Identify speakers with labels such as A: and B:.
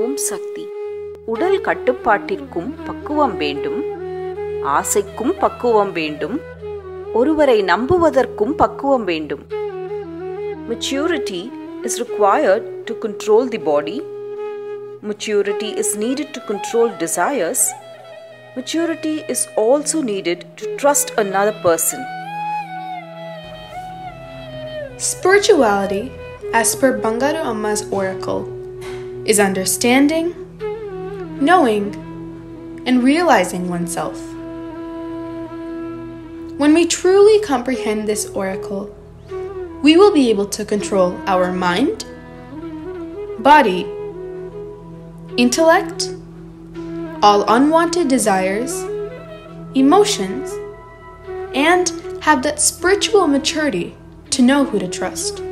A: ஓம் சக்தி உடல் கட்டுப்பாட்டிற்கும் பக்குவம் வேண்டும் ஆசைக்கும் பக்குவம் வேண்டும் ஒருவரை நம்புவதற்கும் பக்குவம் வேண்டும் maturity is required to control the body maturity is needed to control desires maturity is also needed to trust another person
B: Spirituality, as per Bangaru Amma's oracle, is understanding, knowing, and realizing oneself. When we truly comprehend this oracle, we will be able to control our mind, body, intellect, all unwanted desires, emotions, and have that spiritual maturity to know who to trust.